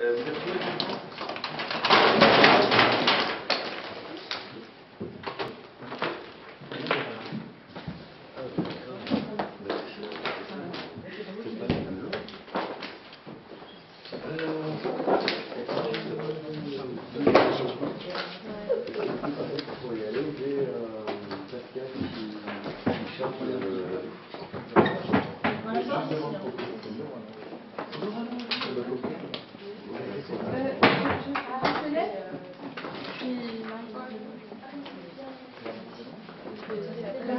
Mr.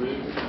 Moved.